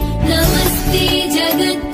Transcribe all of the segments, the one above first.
नमस्ते जगत्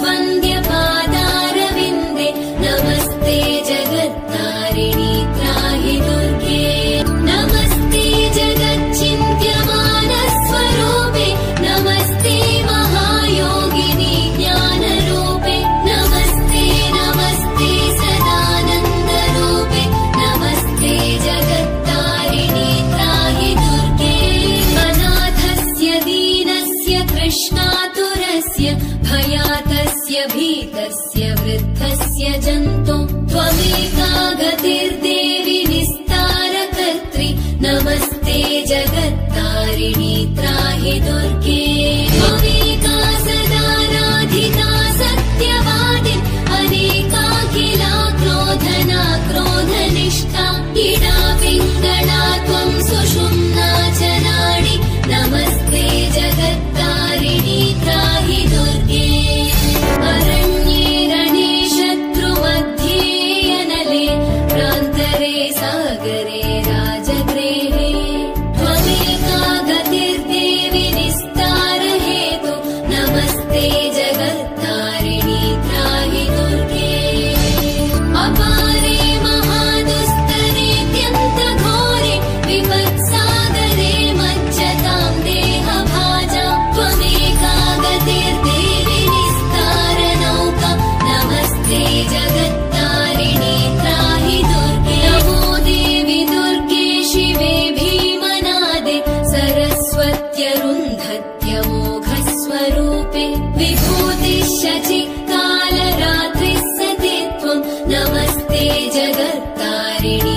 भीतस्य वृद्धस्य जन्तु त्वमेका गतिर्देवि विस्तारकर्त्रि नमस्ते जगत्तारिणी त्राहि दुर्गे। ಸಾಗರೇ विभूतिशचित्कालरात्रिः सति त्वम् नमस्ते जगत्तारेण।